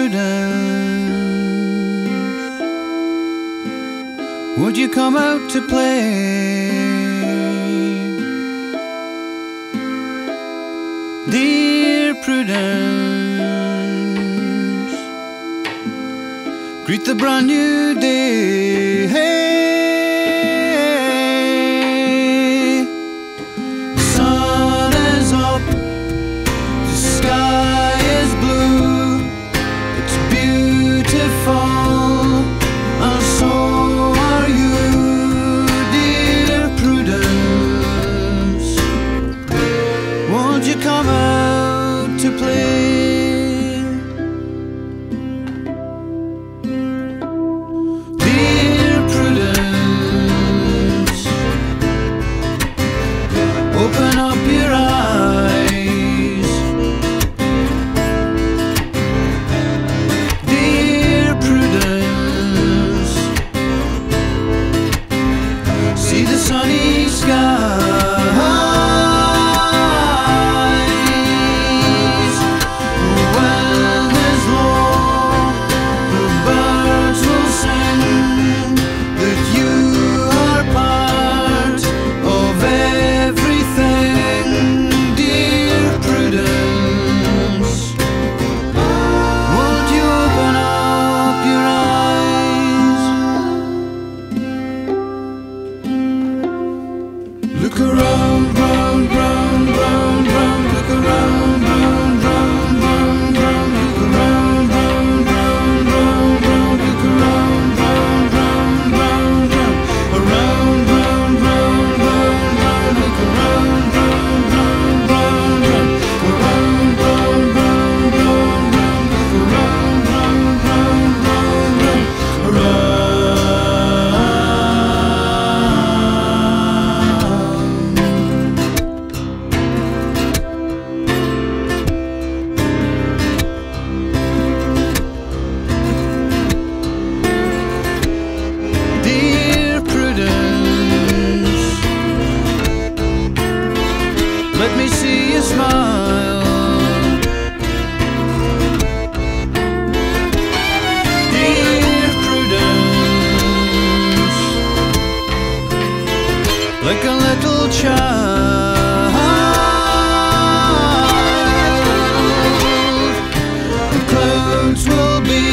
prudence. Would you come out to play? Dear prudence Greet the brand new day. look around. like a little child. The clouds will be.